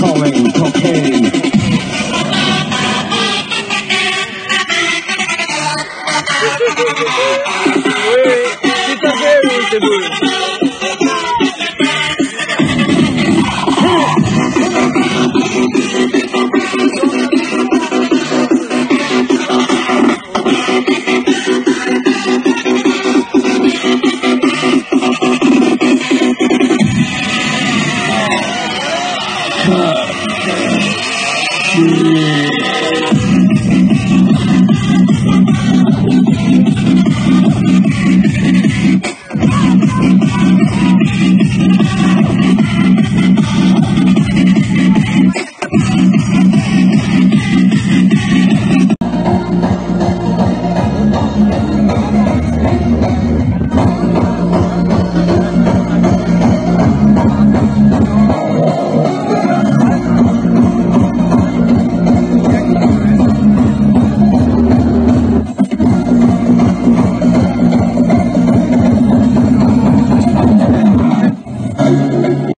Calling cocaine. 그